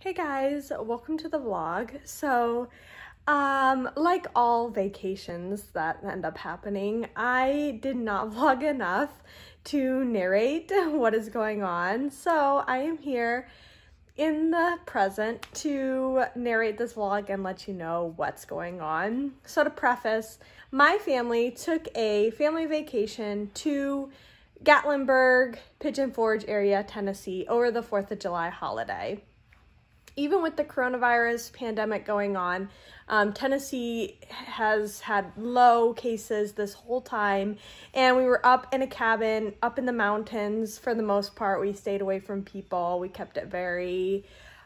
Hey guys, welcome to the vlog. So, um, like all vacations that end up happening, I did not vlog enough to narrate what is going on. So I am here in the present to narrate this vlog and let you know what's going on. So to preface, my family took a family vacation to Gatlinburg, Pigeon Forge area, Tennessee over the 4th of July holiday even with the coronavirus pandemic going on, um, Tennessee has had low cases this whole time, and we were up in a cabin up in the mountains for the most part. We stayed away from people, we kept it very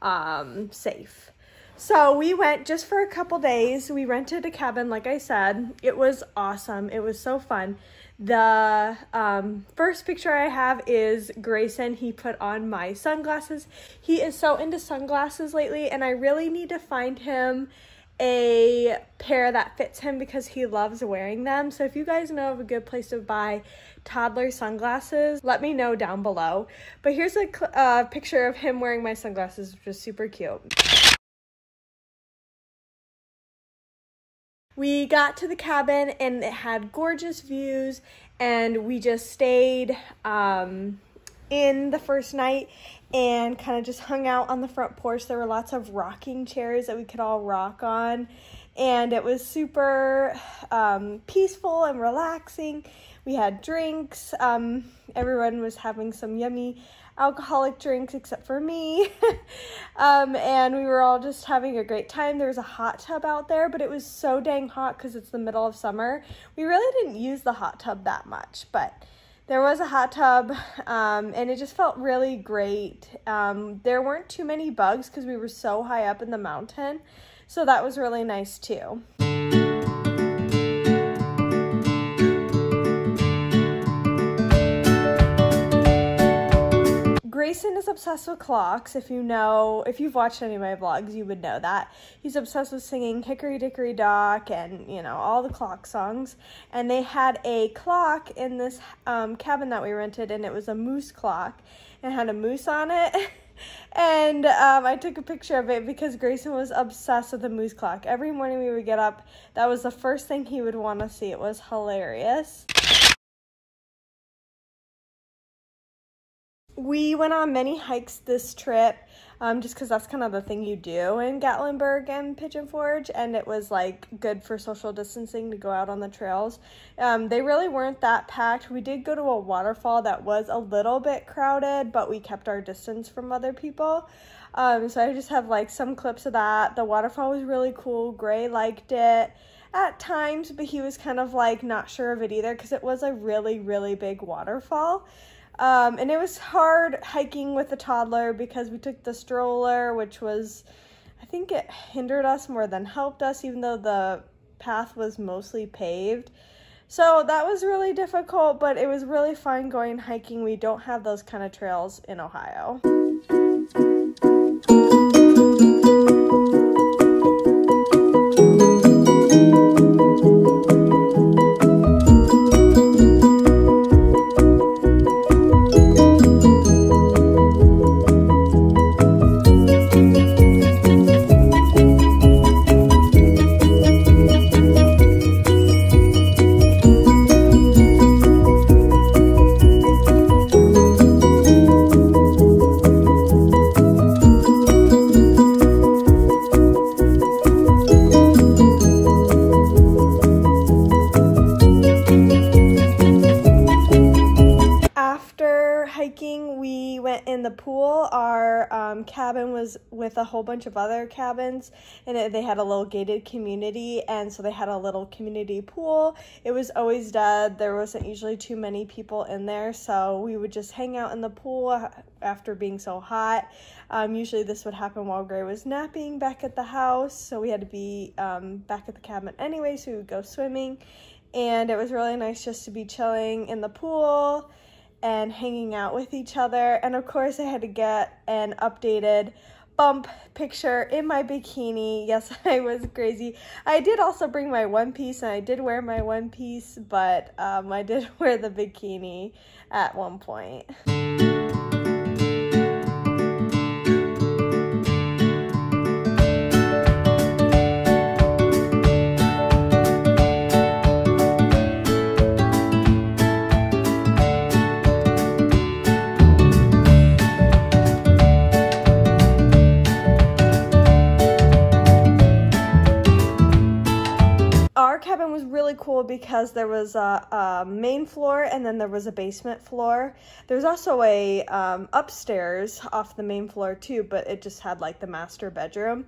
um, safe. So we went just for a couple days. We rented a cabin, like I said. It was awesome. It was so fun. The um, first picture I have is Greyson. He put on my sunglasses. He is so into sunglasses lately, and I really need to find him a pair that fits him because he loves wearing them. So if you guys know of a good place to buy toddler sunglasses, let me know down below. But here's a uh, picture of him wearing my sunglasses, which is super cute. We got to the cabin and it had gorgeous views and we just stayed um, in the first night and kind of just hung out on the front porch. There were lots of rocking chairs that we could all rock on and it was super um, peaceful and relaxing. We had drinks. Um, everyone was having some yummy alcoholic drinks except for me. um, and we were all just having a great time. There was a hot tub out there, but it was so dang hot because it's the middle of summer. We really didn't use the hot tub that much, but there was a hot tub um, and it just felt really great. Um, there weren't too many bugs because we were so high up in the mountain. So that was really nice too. Greyson is obsessed with clocks. If you know, if you've watched any of my vlogs, you would know that. He's obsessed with singing Hickory Dickory Dock and, you know, all the clock songs. And they had a clock in this um, cabin that we rented, and it was a moose clock. And had a moose on it. and um, I took a picture of it because Greyson was obsessed with the moose clock. Every morning we would get up, that was the first thing he would want to see. It was hilarious. We went on many hikes this trip um, just because that's kind of the thing you do in Gatlinburg and Pigeon Forge, and it was like good for social distancing to go out on the trails. Um, they really weren't that packed. We did go to a waterfall that was a little bit crowded, but we kept our distance from other people. Um, so I just have like some clips of that. The waterfall was really cool. Gray liked it at times, but he was kind of like not sure of it either because it was a really, really big waterfall. Um, and it was hard hiking with a toddler because we took the stroller, which was, I think it hindered us more than helped us, even though the path was mostly paved. So that was really difficult, but it was really fun going hiking. We don't have those kind of trails in Ohio. Cabin was with a whole bunch of other cabins, and it, they had a little gated community, and so they had a little community pool. It was always dead. There wasn't usually too many people in there, so we would just hang out in the pool after being so hot. Um, usually, this would happen while Gray was napping back at the house, so we had to be um, back at the cabin anyway, so we would go swimming. And it was really nice just to be chilling in the pool and hanging out with each other. And of course, I had to get an updated bump picture in my bikini. Yes, I was crazy. I did also bring my one piece and I did wear my one piece, but um, I did wear the bikini at one point. Cool because there was a, a main floor and then there was a basement floor. There's also a um, upstairs off the main floor too, but it just had like the master bedroom.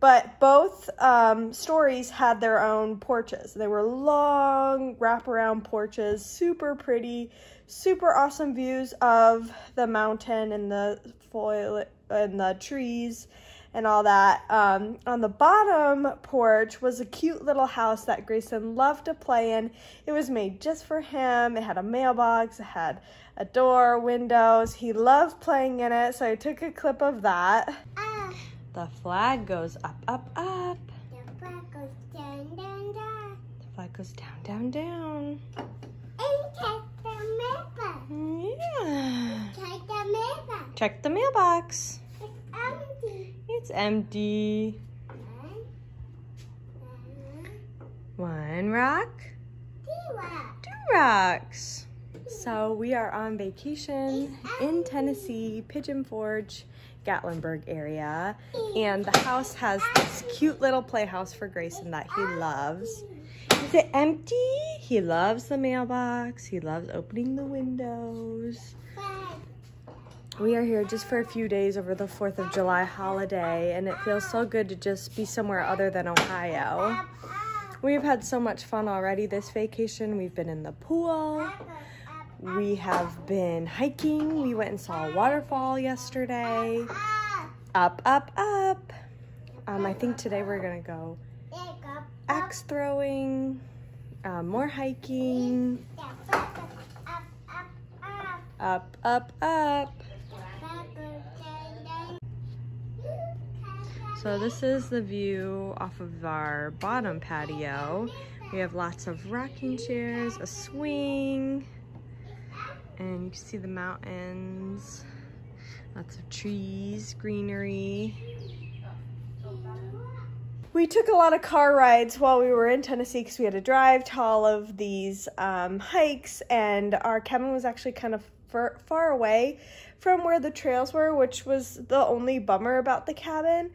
But both um, stories had their own porches. They were long wraparound porches, super pretty, super awesome views of the mountain and the foil and the trees and all that. Um, on the bottom porch was a cute little house that Greyson loved to play in. It was made just for him. It had a mailbox, it had a door, windows. He loved playing in it, so I took a clip of that. Ah, The flag goes up, up, up. the flag goes down, down, down. The flag goes down, down, down. And check the mailbox. Yeah. Check the mailbox. Check the mailbox. It's empty. It's empty. One, rock, two, two rocks. So we are on vacation in Tennessee, Pigeon Forge, Gatlinburg area. And the house has this cute little playhouse for Greyson that he loves. Is it empty? He loves the mailbox. He loves opening the windows. We are here just for a few days over the 4th of July holiday, and it feels so good to just be somewhere other than Ohio. We've had so much fun already this vacation. We've been in the pool. We have been hiking. We went and saw a waterfall yesterday. up. Up, up. Um, I think today we're gonna go axe throwing, um, more hiking. up, up, up, up, up. Up, up, up. Back goes down, down. So this is the view off of our bottom patio. We have lots of rocking chairs, a swing, and you can see the mountains, lots of trees, greenery. We took a lot of car rides while we were in Tennessee because we had to drive to all of these um, hikes, and our cabin was actually kind of far, far away from where the trails were, which was the only bummer about the cabin.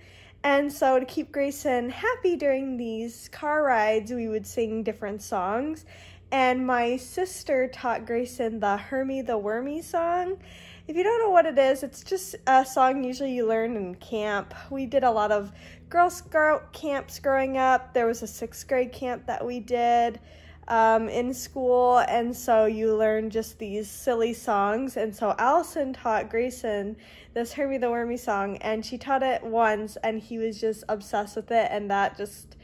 And so, to keep Greyson happy during these car rides, we would sing different songs. And my sister taught Greyson the Hermie the Wormy song. If you don't know what it is, it's just a song usually you learn in camp. We did a lot of Girl Scout camps growing up. There was a sixth grade camp that we did um, in school, and so you learn just these silly songs. And so Allison taught Greyson this Hermie the Wormy song, and she taught it once, and he was just obsessed with it, and that just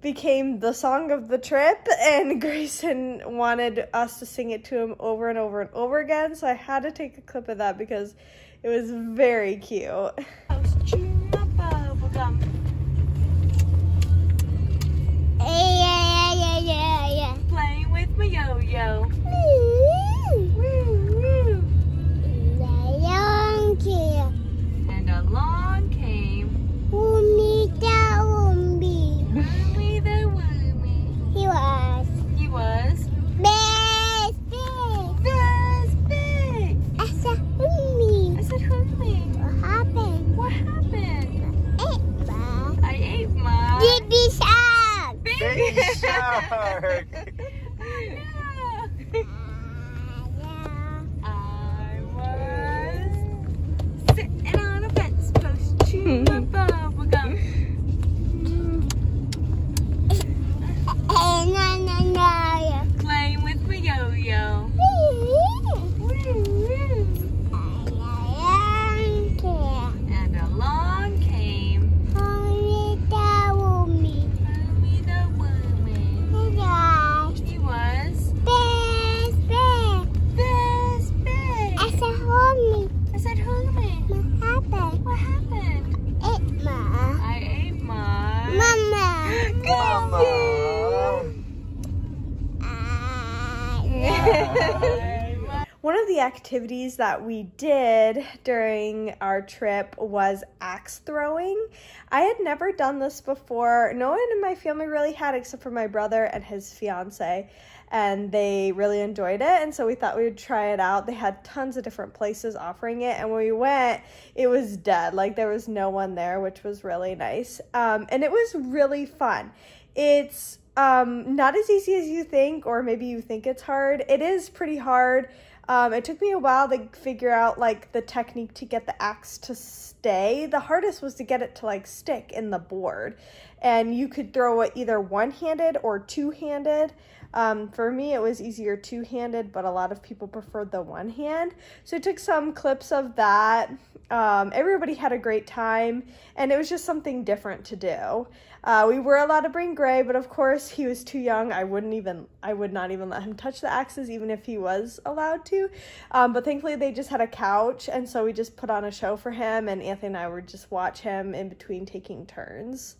became the song of the trip and Greyson wanted us to sing it to him over and over and over again so I had to take a clip of that because it was very cute. Hey, yeah, yeah, yeah, yeah, My yo-yo. That we did during our trip was axe throwing. I had never done this before. No one in my family really had, except for my brother and his fiance. And they really enjoyed it. And so we thought we would try it out. They had tons of different places offering it. And when we went, it was dead. Like there was no one there, which was really nice. Um, and it was really fun. It's um, not as easy as you think, or maybe you think it's hard. It is pretty hard. Um, it took me a while to figure out like the technique to get the axe to stay. The hardest was to get it to like stick in the board. And you could throw it either one handed or two handed. Um, for me, it was easier two handed, but a lot of people preferred the one hand. So I took some clips of that. Um, everybody had a great time, and it was just something different to do. Uh, we were allowed to bring Gray, but of course he was too young. I wouldn't even, I would not even let him touch the axes, even if he was allowed to. Um, but thankfully, they just had a couch, and so we just put on a show for him, and Anthony and I would just watch him in between taking turns.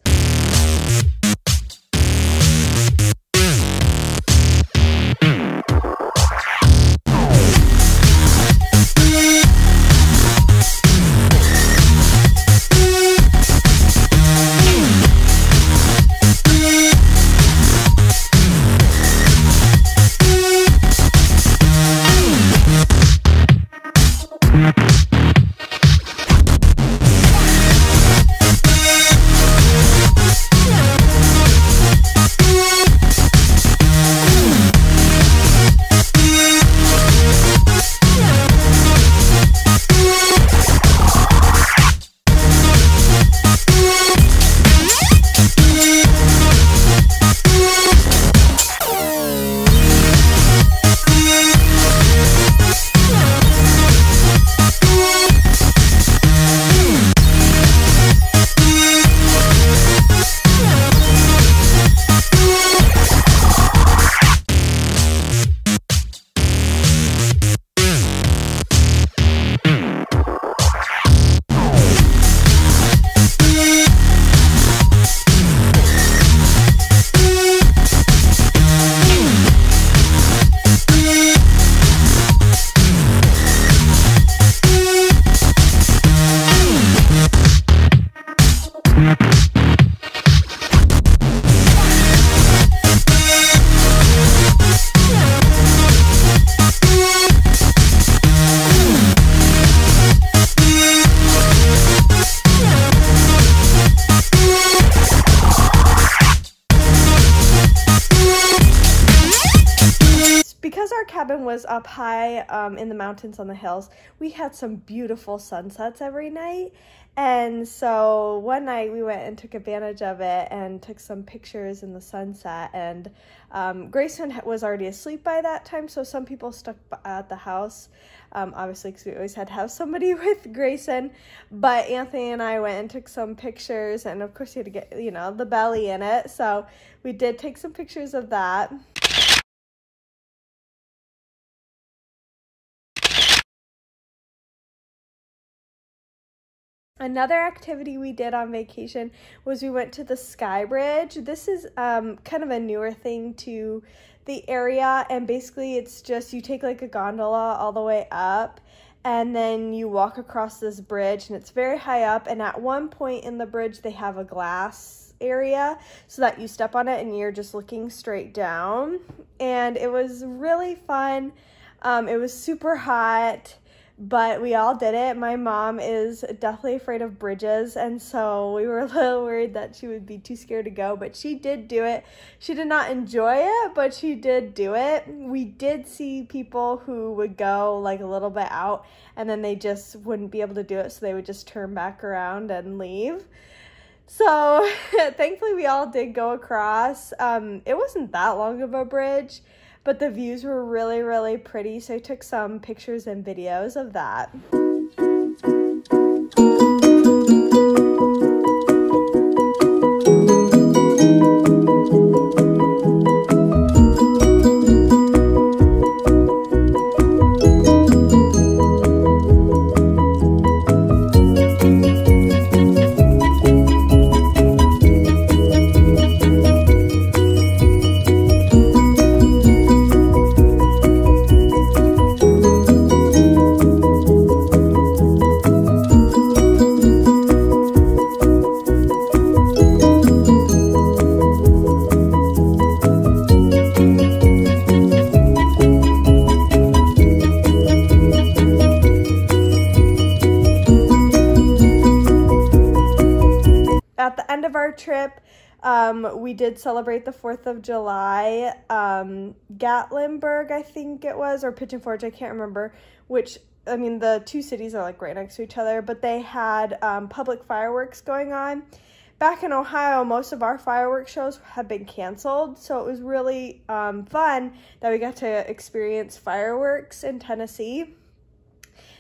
Was up high um, in the mountains on the hills, we had some beautiful sunsets every night. And so one night we went and took advantage of it and took some pictures in the sunset. And um, Greyson was already asleep by that time, so some people stuck at the house, um, obviously, because we always had to have somebody with Greyson. But Anthony and I went and took some pictures, and of course, you had to get, you know, the belly in it. So we did take some pictures of that. Another activity we did on vacation was we went to the Sky Bridge. This is um, kind of a newer thing to the area, and basically, it's just you take like a gondola all the way up, and then you walk across this bridge, and it's very high up. And at one point in the bridge, they have a glass area so that you step on it and you're just looking straight down. And it was really fun. Um, it was super hot but we all did it. My mom is definitely afraid of bridges, and so we were a little worried that she would be too scared to go, but she did do it. She did not enjoy it, but she did do it. We did see people who would go like a little bit out and then they just wouldn't be able to do it, so they would just turn back around and leave. So thankfully, we all did go across. Um, it wasn't that long of a bridge but the views were really, really pretty. So I took some pictures and videos of that. We did celebrate the 4th of July. Um, Gatlinburg, I think it was, or Pigeon Forge, I can't remember which. I mean, the two cities are like right next to each other, but they had um, public fireworks going on. Back in Ohio, most of our fireworks shows have been canceled, so it was really um, fun that we got to experience fireworks in Tennessee.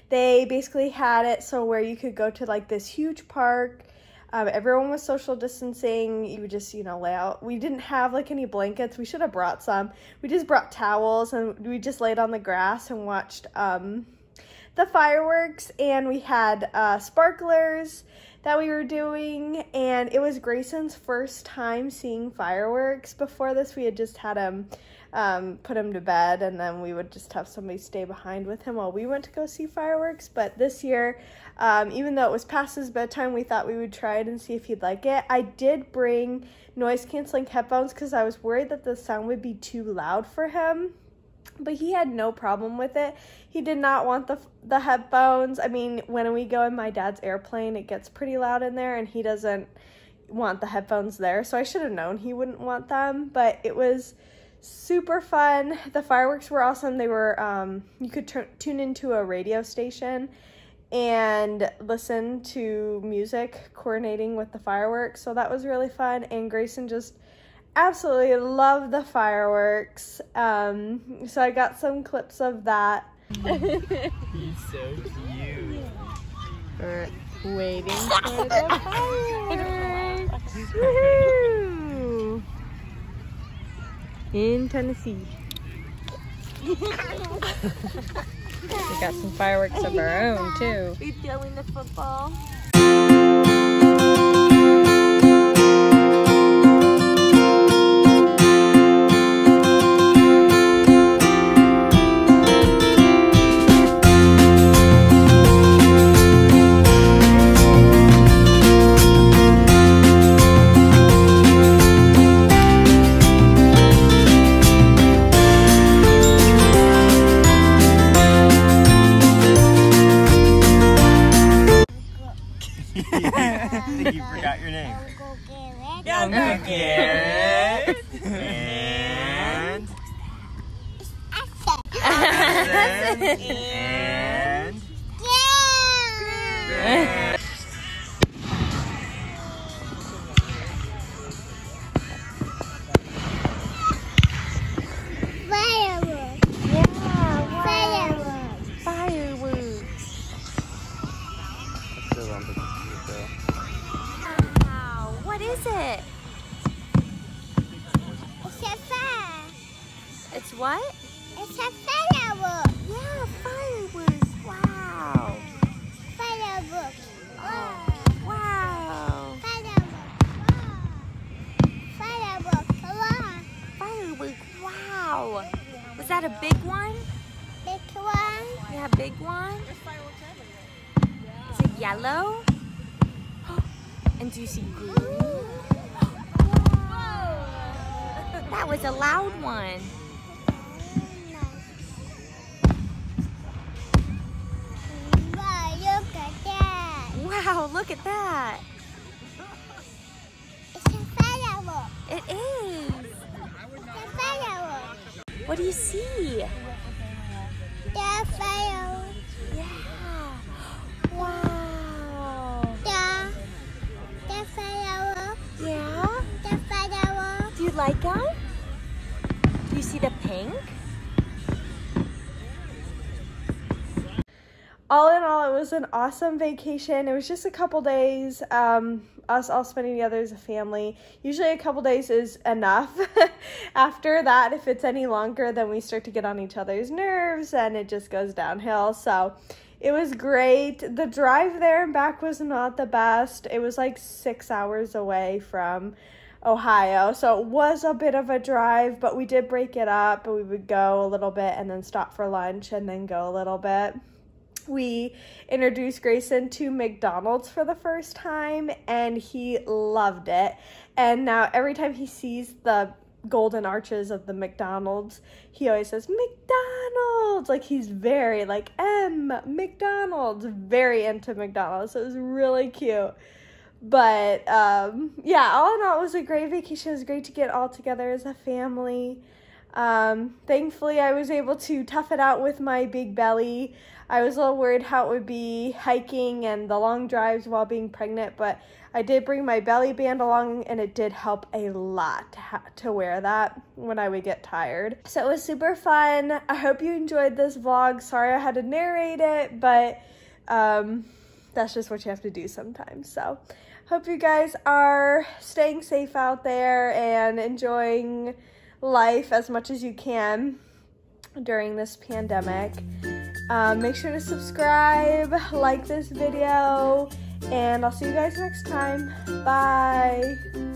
They basically had it so where you could go to like this huge park um, everyone was social distancing. You would just, you know, lay out. We didn't have like any blankets. We should have brought some. We just brought towels and we just laid on the grass and watched um, the fireworks. And we had uh, sparklers that we were doing. And it was Greyson's first time seeing fireworks. Before this, we had just had him um, put him to bed, and then we would just have somebody stay behind with him while we went to go see fireworks. But this year, um, even though it was past his bedtime, we thought we would try it and see if he'd like it. I did bring noise canceling headphones because I was worried that the sound would be too loud for him. But he had no problem with it. He did not want the the headphones. I mean, when we go in my dad's airplane, it gets pretty loud in there, and he doesn't want the headphones there. So I should have known he wouldn't want them. But it was super fun. The fireworks were awesome. They were um, you could tune into a radio station and listen to music coordinating with the fireworks. So that was really fun. And Greyson just absolutely love the fireworks. Um, so I got some clips of that. He's so cute. We're waiting for the fireworks. In Tennessee. we got some fireworks of our own too. We're throwing the football. Yellow? And do you see green? That was a loud one. Wow, look at that. It's a firework. It is. It's a firework. What do you see? The firework. Like you see the pink? all in all, it was an awesome vacation. It was just a couple days. Um, us all spending together as a family. Usually, a couple days is enough. After that, if it's any longer, then we start to get on each other's nerves and it just goes downhill. So, it was great. The drive there and back was not the best. It was like six hours away from Ohio. So it was a bit of a drive, but we did break it up. We would go a little bit and then stop for lunch and then go a little bit. We introduced Greyson to McDonald's for the first time and he loved it. And now every time he sees the golden arches of the McDonald's, he always says McDonald's. Like he's very like M McDonald's, very into McDonald's. So it was really cute. But um, yeah, all in all, it was a great vacation. It was great to get all together as a family. Um, thankfully, I was able to tough it out with my big belly. I was a little worried how it would be hiking and the long drives while being pregnant, but I did bring my belly band along and it did help a lot to, wear that when I would get tired. So it was super fun. I hope you enjoyed this vlog. Sorry I had to narrate it, but um, that's just what you have to do sometimes. So hope you guys are staying safe out there and enjoying life as much as you can during this pandemic. Um, make sure to subscribe, like this video, and I'll see you guys next time. Bye.